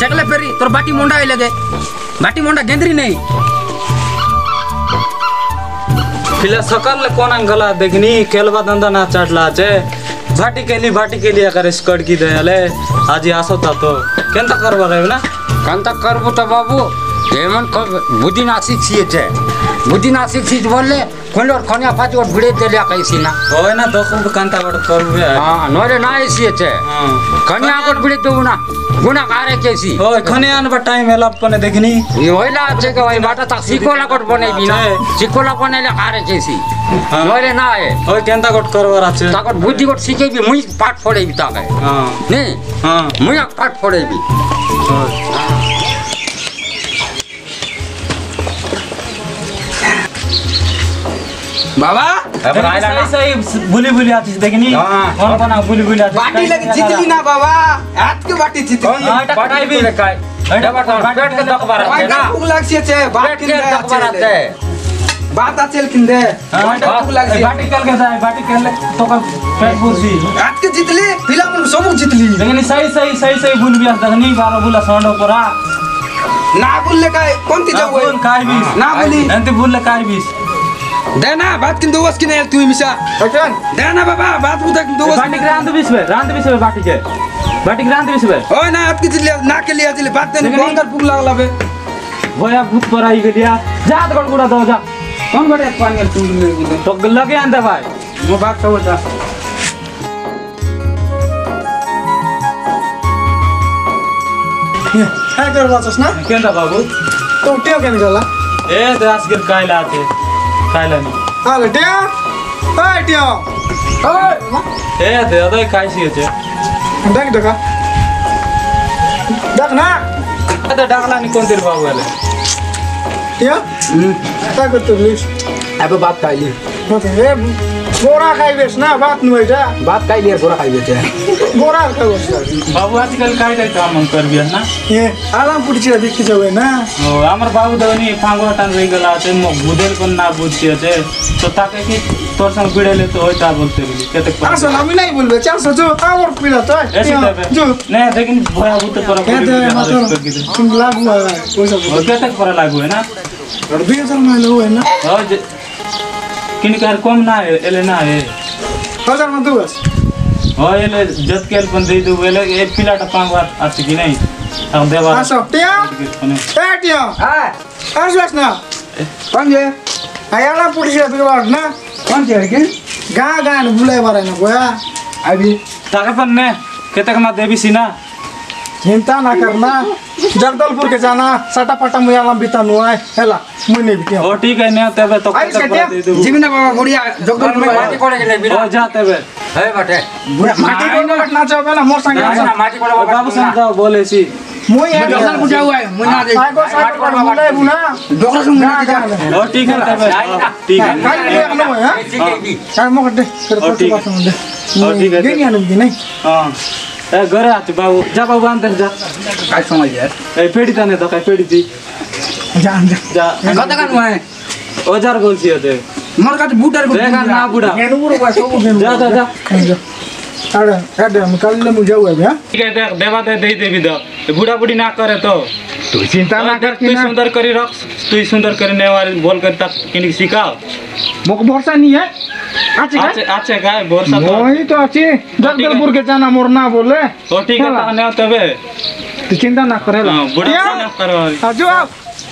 चकले फेरी तोर बाटी मुंडा ही लगे। बाटी मुंडा गेंदरी नहीं। फ़िलहाल सकल ले कौन अंगला देखनी केलवा धंधा ना चटला चे भाटी के लिए भाटी के लिए अगर स्कर्ट की दे अले आज आसो था तो। केंता करवा रहे ना? केंता करबो तो बाबू एमन कर बुद्धि नासिक सीए चे। बुद्धि नासिक सीज बोले ಕೊಂಡೋರ್ ಕೊನೆ ಪಾಚಿ ಒಟ್ಟು ಬಿಡೈತೆ ಹಾಕೈಸಿನ ಅವನ ತಕೊಂಬೇಕಂತ ಬರ್ತವೆ ಹಾಂ ನೋರೆ ನಾ ಐಸಿಯತ್ತೆ ಕೊನೆ ಹಾಕೊಟ್ಟು ಬಿಡಿದ್ದು ಗುಣ ಗುಣ ಕಾರೈಸಿ ಓ ಕೊನೆ ಅನ್ಬ ಟೈಮ್ ಎಲ್ಲ ಪನೆ ದೇಖಿನಿ ಈ ಒಯ್ಲ ಆಚೆ ಕೈ ಬಾಟ ತಾ ಸಿಕ್ಕೋಲ ಕೊಟ್ಟು ಬನೈಬಿ ನಾ ಸಿಕ್ಕೋಲ ಬನೈಲೆ ಕಾರೈಸಿ ನೋರೆ ನಾ ಏ ಓ ಕೆಂತ ಕೊಟ್ಟು ಕರವರ ಆಚೆ ತಾಕೊಟ್ ಬುದ್ಧಿ ಕೊಟ್ಟು ಸಿಕೈಬಿ ಮುಯ್ ಪಾಠ ಫೋಡೈಬಿ ತಾಗೆ ಹಾಂ ನೇ ಹಾಂ ಮುಯ್ ಪಾಠ ಫೋಡೈಬಿ ಹಾಂ বাবা? ভুলি ভুলি আছিস দেখিনি ভুলি ভুলি আছিস বাটি লাগে জিতলি না বাবা? আজকে বাটি জিতলি। হ্যাঁ, বাত আছে কিনতে। হ্যাঁ, বাটি কালকে যায় বাটি কালকে তোকে পেট বুঝি আজকে জিতলি কাই কোনটি যাব? কাই বিস না বলি। এনতে ভুললে কাই देना बात किन दोस किन है तू हमेशा अच्छा देना बाबा बात बुदा दोस बाटी ग्रांड बीस में ग्रांड बीस में बाकी के। बाटी ग्रांड बीस में ओए ना आपकी चिल्ला ना के लिया चिल्ला बात नहीं बंदर पुक लग लावे वो भूत पर के लिया जा तो दो जा कौन बड़े पानी का चूंग ले तो गल्ला के अंदर भाई। वो बात तो होता है कर रहा था ना? क्या बाबू? तो उठे हो क्या निकला? ए तो दरास के काय लाते খাইলাম আরে টিয়া? ওই টিয়া। ওই এ দে দে খাইছি আছে দেখ দেখ। দেখ না। এটা ডাকলা নি কোন দের বাবু এলে? টিয়া? হুম। তা করতে লিস আবে বাপ খাইলি। হ্যাঁ, এ बोरा खाइबेस ना भात नु एटा भात खाइ लिया बोरा खाइबे छ बोरा खाइबेस बाबू आजकल काय काय तो काम हम कर बिया ना? ए आराम पुटची देखि जावे ना? ओ हमर बाबू तो दवनी फांगो हटान रहि गेला छै म बुदेल कोन ना बुझियो छै तो ताके कि तोर संग बिडेले तो होइता बोलते बिली केते आसो हम नै बोलबे चांस जो आवर पिला तो जो। नै लेकिन बाबू तो पर तुम लागू है पैसा केते पर लागू है ना? 2000 में लो है ना? हाँ किनकर कम ना है एले ना है। हज़ार मत दूस हो हाँ, एले जत केल पण दे दू एले ए पिलाटा पांग बात आछ की नहीं। अब देवा हाँ टिया। हाँ। ए टिया। हाँ आज ना। कौन जे? आयाला पुलिस रे बिगवार ना। कौन जे के गा गा न बारे ना गोया अभी ताकपन ने केतक ना देवी सीना? चिंता ना करना। जगदलपुर के जाना सटापटा मुयालम बितनुआ हैला। मने भी ओ ठीक है ने तबे तो आई सत्या जीवन बाबा बुढ़िया जगदल में माटी कोड़े के बिना ओ जा तबे हे बटे। माटी कोड़े बटना चाहो पहले मोर संग ना माटी कोड़े बाबा संग तो बोले सी। मोई है जगदल को जाऊ है? मुना दे साइको साइको बोले बुना डॉक्टर सुन मुना दे ओ ठीक है तबे हाँ, हाँ, ठीक है। कल ले हम लोग हैं। सर मोक दे फिर फ़ोटो पास में दे। ओ ठीक है नहीं आने नहीं। हाँ। ए घरे आते बाबू जा बाबू अंदर जा। समझ यार ए पेड़ी तने तो काय पेड़ी যান যা কথা কান মাই ওজার বলছি ওতে আমার কাছে বুটার বুটা দেখা না বুটা কেন বুড়ো বাস ও যা যা যা আরে আরে আমি কাললে মু যাও হ্যাঁ ঠিক আছে দেখ দেবা দে দেই দেবি দাও বুড়া বুড়ি না করে তো তুই চিন্তা না কর তুই সুন্দর করি রখ তুই সুন্দর করে নেওয়ার বল করে তাক কিনে শিখাও মোক ভরসা নিয়ে আছে আছে আছে গায় ভরসা তো ওই তো আছে জগদলপুর কে জানা মোর না বলে ও ঠিক আছে তাহলে তবে তুই চিন্তা না করে বুড়া না করো আজো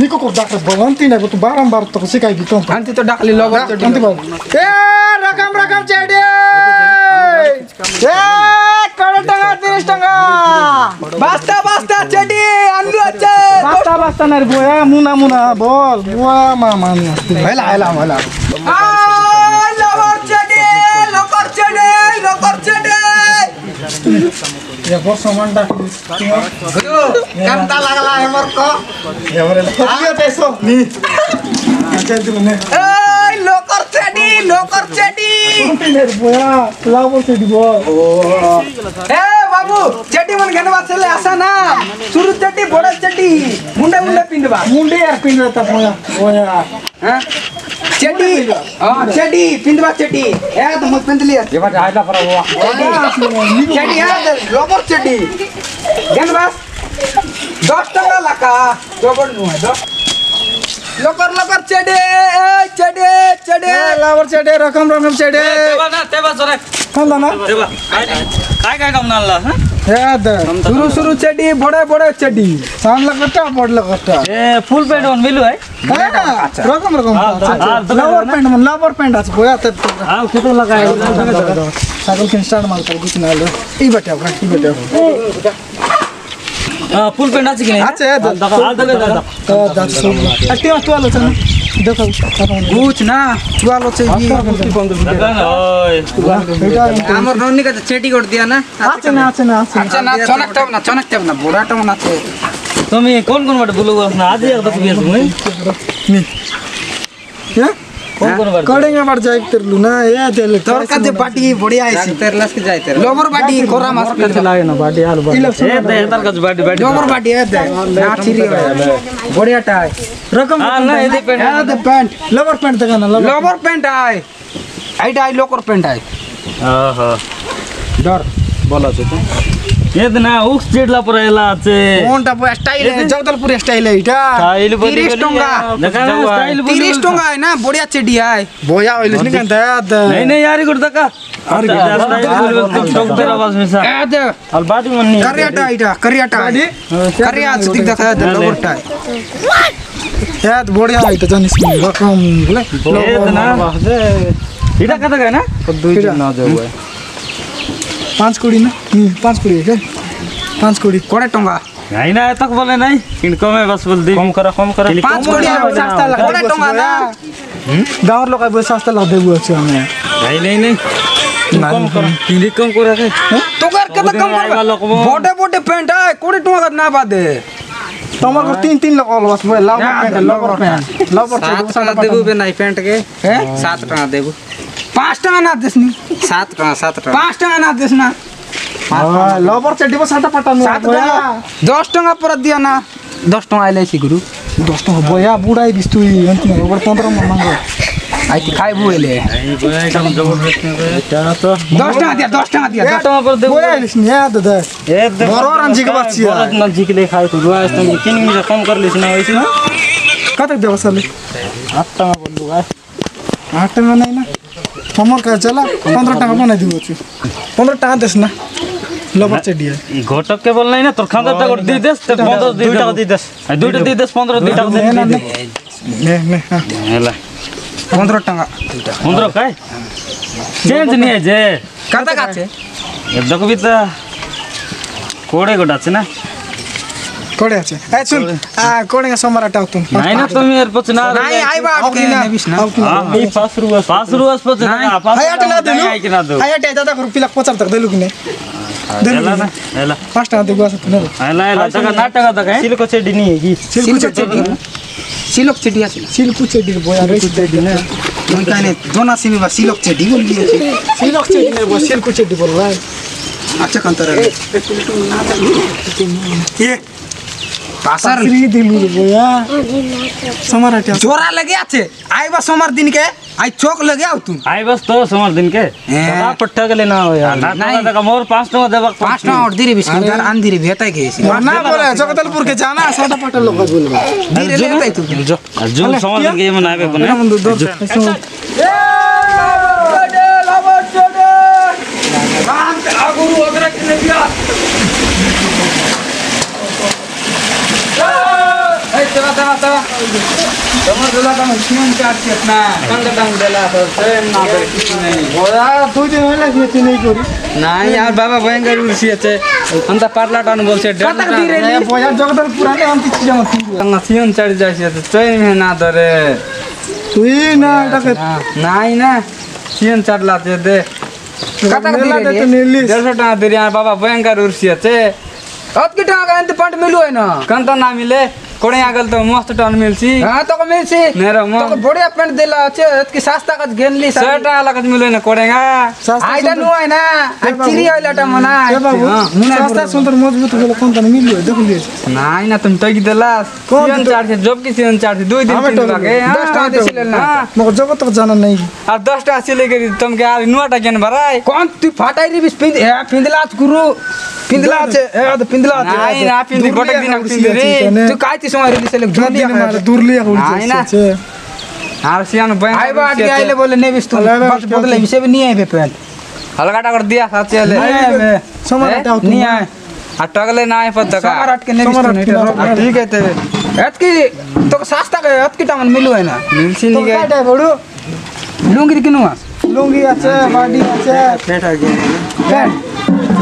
niko kok dak berhenti nih, butuh barang bar to kayak gitu Nanti tuh dak lilo, logo to bal eh rakam rakam cedek. eh kalau tengah tiris tengah basta basta jadi ando aja basta basta nar ya muna muna bol. Wah mama ni bela ah! एक वर्ष मन टाकली कांता लागला हे मरको एवरेला कोडियो पैसो नी अच्छा दिने ए लोकर चेडी लोकर चेडी मेरे बोया लावो चेडी बो ए बाबू चेडी मन घेन वाचले आसा ना सुरु चेडी बडा चेडी मुंडे मुंडे पिंदवा मुंडे यार আর পিনরে তা বয়া বয়া হ্যাঁ চেডি হ্যাঁ চেডি পিনবা চেডি এ তো মত পিনলি এবার আইলা পড়া বাবা চেডি হ্যাঁ লোকর চেডি কেন বাস দশ টাকা লাকা জবর নয় দশ লোকর লোকর চেডি এই চেডি চেডি লাভর চেডে রকম রকম চেডে तेवा ना तेवा जरा খান্দা না तेवा काय काय काम नाला सुरु सुरु चड्डी बडा बडा चड्डी सानला कट्टा बडला कट्टा ए फुल पेंट वन मिलु है रकम रकम लवर पेंट मन लवर पेंट आज त हा कितो लगाय सागल किन स्टार्ट मार कर गुछ नालो ई बटे अपना ई बटे फुल पेंट कि किने अच्छा दादा दादा दादा दादा अट्टी वस्तु आलो चल দেখো গুছ না চুয়াল আছে ই আচ্ছা, আচ্ছা। আমার নন্নি কাছে চেটি করে দিয়া না? আছে না আছে না আছে আচ্ছা না চনকটাও না চনকটাও না বোরাটাও তুমি কোন কোন বাটে ভুলো আজ তুমি হ্যাঁ ಕಡೆಗೆ ಮಾಡಿ ಜಾಯ್ತಿರ್ಲು ನಾ ಏತಿಲ್ಲ ತರಕದ ಬಾಟಿ ಬಡಿಯ ಐಸಿ ತರ್ಲಸ್ ಕೆ ಜಾಯ್ತಿರ ಲೋಮರ್ ಬಾಟಿ ಕೊರ ಮಾಸ್ ಕಲಾಯನ ಬಾಟಿ ಹಾಲು ಬಾಟಿ ಏ ತರಕದ ಬಾಟಿ ಬಾಟಿ ಲೋಮರ್ ಬಾಟಿ ಏತ ನಾ ಚಿರಿ ಬಡಿಯ ಟಾಯ್ ರಕಮ ನಾ ಇದೆ ಪ್ಯಾಂಟ್ ಆ ದ ಪ್ಯಾಂಟ್ ಲೋಮರ್ ಪ್ಯಾಂಟ್ ತಗನ ಲೋಮರ್ ಪ್ಯಾಂಟ್ ಆಯ್ ಐಟ್ ಆಯ್ ಲೋಕರ್ ಪ್ಯಾಂಟ್ ಆಯ್ ಆಹಾ ಡರ್ बोला तो প্যান্ট দেখা না লবর लोबर पैंट आए आई डाई लोकर पैंट आए ওহো डर বলা আছে তো এদ না উক্স চিড়লা পরে এলা আছে কোনটা বয় স্টাইল है জগদলপুর স্টাইল এইটা স্টাইল বলি তিরিশ টঙ্কা। দেখা স্টাইল বলি 30 টাকা है ना बढ़िया चेडी आए বয়া হইলিস নি কেন দে नहीं नहीं यार गुड़ तक यार स्टाइल बोल तुम टोक तेरा आवाज में सा ए दे और बाटी मन नहीं करिया टाई टा करिया टाई करिया सुतिक देखा दे लोबर टाई এ বড়িয়া এইটা জানিস নি রকম বলে ये ना এটা কত গায় না দুই এটা? না যাবে পাঁচ কোড়ি না হুম পাঁচ কোড়ি কে পাঁচ কোড়ি कोड़े टंगा নাই না এতক বলে নাই কিন্তু কমে বাস বল দি কম করা কম করা पाँच कोड़ी सस्ता लगा कोड़े टंगा ना গাঁৱৰ লগাই বৈ সস্তা লাভ দেবো আছে আমি নাই নাই নাই কম করা কিন্তু কম করা কে तो कर के तो कम आएगा लोग कर वो। बोटे बोटे पेंट है कोड़ी टंगा ना बादे তোমার ঘর তিন তিন লোক অলবাস বই লাভ প্যান্ট লবর প্যান্ট লবর सात टका देबू बे नहीं पेंट के हैं सात পাঁচ টাকা না দিস নি? সাত টাকা সাত টাকা। পাঁচ টাকা না দিস না। লবর চেটিব সাত পাটানো সাত টাকা। দশ টাকা পরে দিও না। দশ টাকা আইলে আইছি গুরু দশ টাকা বয়া বুড়াই দিস তুই ওপর পনেরো মাঙ্গ আইতে খাইবু এলে। দশ টাকা দিয়া দশ টাকা দিয়া দশ টাকা করে দেবো। আইলিস নি হ্যাঁ দাদা বড় রান জিকে পাচ্ছি কত দেবো আট টাকা বললু আট টাকা নাই না? আমার কাছে চালা পনেরো টাকা বানাই দিব পনেরো টাকা দেশ না। লবর হ্যাঁ। চেডিয়া। ঘটককে বল নাই না তোর খান্দার টাকা দিয়ে দেশ পনেরো দুই টাকা দিয়ে দেশ দুইটা দিয়ে দেশ পনেরো দুই টাকা নে নে হেলা হ্যাঁ। পনেরো টাকা। পনেরো কাই চেঞ্জ নিয়ে যে। কাটা কাছে এর দকবিতা কোড়ে গোটা আছে না? कोडे आचे ए सुन आ कोडे सोमवार टाक तुम नाही ना तुम्ही यार पच ना नाही आई बा आपकी ना मी 5 रुपये 5 रुपये पच ना हयाट ना देलू हयाट आहे दादा रुपीला 50 तक देलू की नाही देलू ना एला फास्ट ना देगो असत ना एला एला तका नाटक आता काय सिल्क चेडी नाही ही सिल्क चेडी सिल्क चेडी असेल सिल्क चेडी बोया रे चेडी ना कोण काय नाही दोन असेल बा सिल्क चेडी बोलली सिल्क चेडी नाही बा सिल्क चेडी बोलला अच्छा कंतर ये पासर रे दिलु बोया सोमवार हटिया जोरा लगे आथे आई बस सोमवार दिन के आई चौक लगे आओ तुम आई बस तो सोमवार दिन के सदा पट्टा के लेना हो यार ना ना का मोर 5 टका देबक 5 टका और धीरे बिस्कुट यार आन धीरे भेटै के ना ना बोले जगदलपुर के जाना सदा पट्टा लोग बोलबा धीरे लेतै तू जो जो सोमवार दिन के मनाबे कोने ए लाबो चले राम आगु अग्रक ने दिया Coba, coba, coba. Kamu dulu kamu sini kasih na, kan datang dulu atau saya na berkisah ini. Bola tuh jadi mana sih sini kuri? Nah, yaar baba bayangkan urusi aja. Anta parla tan bolse. Kata kiri ini. Bola jodoh purane anti cija masih. Tengah sini cari jadi aja. Cuy ini na dore. Cuy na tak. Nah ini sini cari lah jadi. Kata kiri ini. Jadi tan diri yaar baba bayangkan urusi aja. কত কি টাকা আনতে punt Milu হয় না কান্তা না মিলে কোড়ে আগল তো মস্ত টন মিলছি হ্যাঁ তোকে মিলছি নেরা মন তোকে বড় প্যান্ট দিলা আছে কি সস্তা কাজ গেনলি 100 টাকা লাগত মিলে না কোড়েগা আইটা নো আই না আর চিরি হইলাটা মনা বাবু সস্তা সুন্দর মজবুত হলো কোন তন মিললো দেখুন দিছ নাই না তুমি টাকি দিলা কোন চারছে জব কি সিজন চারছে দুই দিন তিন লাগে 10 টাকা দিছিল না মগো জব তো জানা নাই আর 10 টাকা ছিলে গেলি তোমাকে আর নোটা কেন ভরাই কোন তুই ফাটাই দিবি পিন্দ পিন্দলাত গুরু পিন্দলা আছে এ পিন্দলা আছে নাই না পিন্দি গোটা দিন পিন্দি রে তুই কাইতে ती समय री सेले दुर दिन मारे दूर लिया को নাই না। আর সিয়ান आई बैंक बात के आइले बोले ने बिस तू अले बे, बस बदले विषय भी नहीं है पे पेंट हलकाटा कर दिया साथी ले नहीं है बे समर हटाओ तुम। नहीं है আর টগলে নাই পদ का समाराट के ने बिस समाराट तू नहीं के रो ना। ঠিক আছে एतकी तो को सस्ता के एतकी टामन मिलु है ना মিলছি तो নিকে काटा बडु लुंगी री किनुआ लुंगी আছে বাডি আছে पेटा के पेंट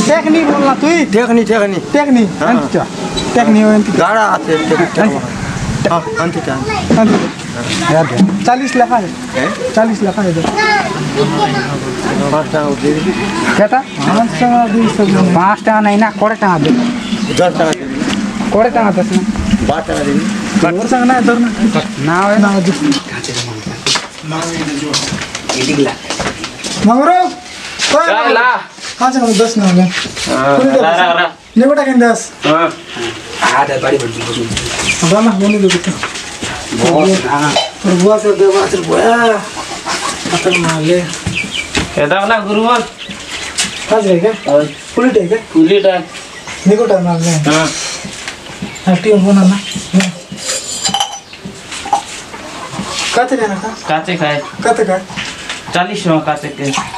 टेक्निक बोलना तू देखनी देखनी टेक्निक अंत टेक्निक हो एंती गाड़ा आते हाँ अंति का याद है 40 लाख है 40 लाख है इधर पाँच टाका दे दी कहता हां संग दी सब पाँच टाका नहीं ना कोड़े टाका दे दस टाका दे दी कोड़े टाका दस ना बारह टाका दे दी और संग ना इधर ना ना है ना जो मगरो कोई ला हाँ चलो दस ना होगा हाँ, रा रा रा। ले बेटा कहीं दस। हाँ। आ दे बड़ी बड़ी बड़ी बामा होने दो बेटा। बहुत हाँ। पर बुआ से देवा चल बुआ। अतल माले कहता हूँ ना गुरुवार। हाँ जाएगा पुली टाइम है पुली टाइम निको टाइम माले हाँ।, हाँ हटी उनको ना ना। हाँ। काते रहना का काते खाए काते खाए चालीस रुपये काते के।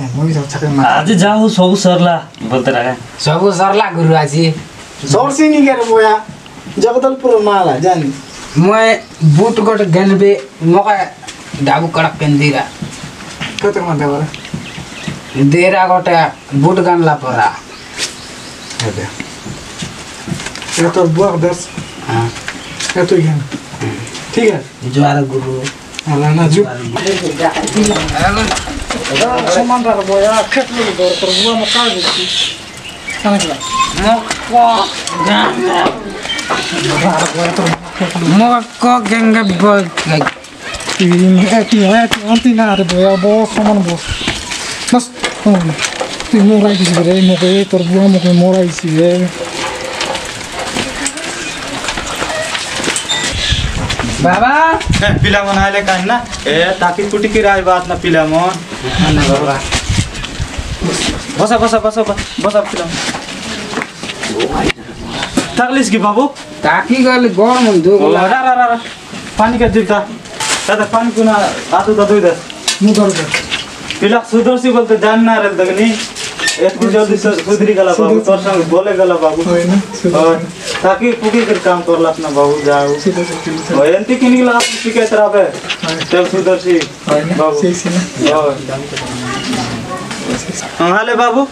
आज जाऊ सब सरला बोलते रहे सब सरला गुरु आज सोर्सी नहीं करे मोया जगदलपुर माला जान मैं बूट गोट गनबे मका डाबु कड़क पेंदीरा कत मन देवर देरा गोटे बूट गनला परा हेबे ये तो बुक दस हाँ ये तो गन ठीक है ज्वार गुरु अलाना जु Ya saman rakhbo ya ketli dor tur gua mau kau gitu. Sama juga. Mokok gangga. Mokok gangga bol. Ini eti eti anti nare bo ya bo saman bo. Mas, tuh di sini, mau ke tur gua mau ke mulai sih. बाबा। के जी त पानी कुन आत तातु पिला सुधर्सि बोल्छ जान्न तिनी जो सुध्रिगला बाबु तरसँग बोले गाउँ ताकि पुगी कर काम कर करला अपना बाबू जाओ ओयंती किन गिला आप शिकायत राबे चल सुधर सी बाबू हाले बाबू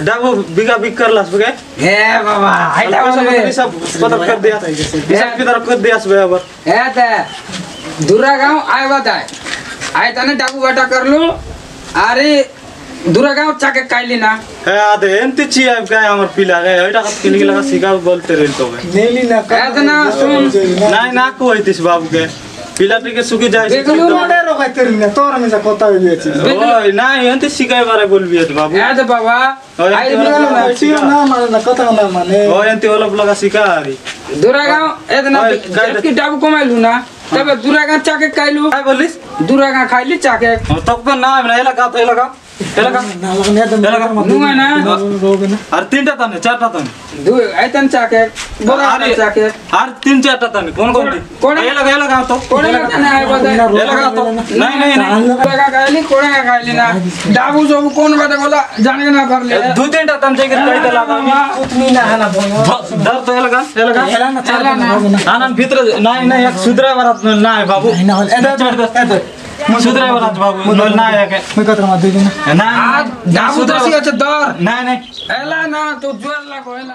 डाबू बिगा बिक कर लास बगे। हे बाबा हाय डाबू सब सब पतर कर दिया। सब की तरफ़ कर दिया सब अबर ए ते दूरा गाँव आए बताए आई तने डाबू बेटा कर लो। अरे दुरागाव चाके काइलिना ए आदे एंती छी आब गाय हमर पिला गए ओटा हत किनि लगा सिगा बोलते रहल तो नेली ना एतना सुन? नाय ना. कोई दिस बाबू के पिला के सुखी जाय देखलो ना डर रोकै तेरी ने तोर में से कोता हो जे छी ओय नाय एंती सिगाय बारे बोलबी हत बाबू? ए बाबा ओय आइ चाके काइलु काय बोलिस दुरागाव खाइली चाके. तब पे ना एला गात एला गात আর তিনটা তানে চারটা তানে দুই আইতান চাকে বড় আর চাকে আর তিন চারটা তানে কোন কোন কোন এ লাগা লাগা তো কোন তানে আই বাদে এ লাগা তো নাই নাই নাই লাগা গাইলি কোন গাইলি না ডাবু জবু কোন বাদে বলা জানে না পারলে দুই তিনটা তান থেকে কইতে লাগা আমি উতনি না হানা দর তো এ লাগা এ লাগা এলা না চালা না না ভিতরে নাই নাই এক সুদরা বারাত নাই বাবু নাই না এ দে সুদরাইব রাজবাবু নল না একে। মই কথা মাত দিই না না দাবু দসি আছে দর না না এলা না তো জোর লাগো এলা